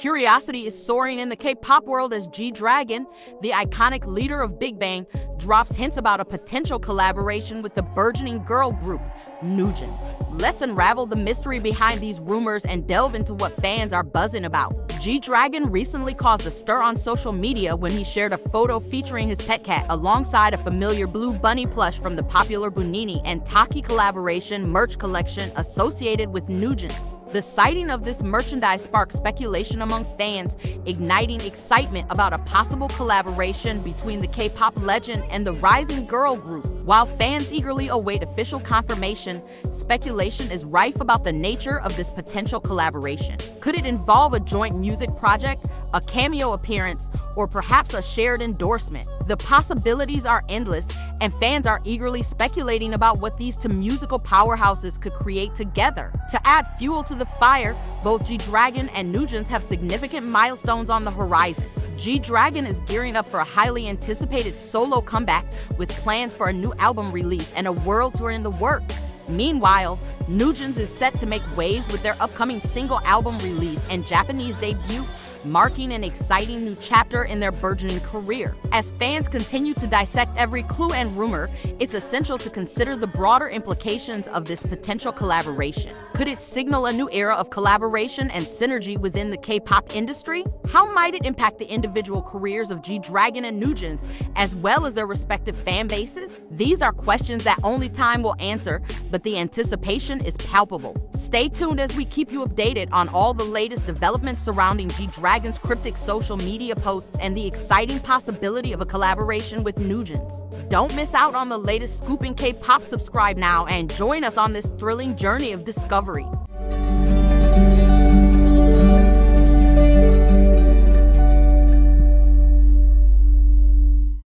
Curiosity is soaring in the K-pop world as G-Dragon, the iconic leader of Big Bang, drops hints about a potential collaboration with the burgeoning girl group, NewJeans. Let's unravel the mystery behind these rumors and delve into what fans are buzzing about. G-Dragon recently caused a stir on social media when he shared a photo featuring his pet cat alongside a familiar blue bunny plush from the popular Bunini and Tokki collaboration merch collection associated with NewJeans. The sighting of this merchandise sparked speculation among fans, igniting excitement about a possible collaboration between the K-pop legend and the rising girl group. While fans eagerly await official confirmation, speculation is rife about the nature of this potential collaboration. Could it involve a joint music project, a cameo appearance, or perhaps a shared endorsement? The possibilities are endless, and fans are eagerly speculating about what these two musical powerhouses could create together. To add fuel to the fire, both G-Dragon and NewJeans have significant milestones on the horizon. G-Dragon is gearing up for a highly anticipated solo comeback with plans for a new album release and a world tour in the works. Meanwhile, NewJeans is set to make waves with their upcoming single album release and Japanese debut marking an exciting new chapter in their burgeoning career. As fans continue to dissect every clue and rumor, it's essential to consider the broader implications of this potential collaboration. Could it signal a new era of collaboration and synergy within the K-pop industry? How might it impact the individual careers of G-Dragon and NewJeans, as well as their respective fan bases? These are questions that only time will answer, but the anticipation is palpable. Stay tuned as we keep you updated on all the latest developments surrounding G-Dragon Dragon's cryptic social media posts and the exciting possibility of a collaboration with NewJeans. Don't miss out on the latest scoop in K-pop. Subscribe now and join us on this thrilling journey of discovery.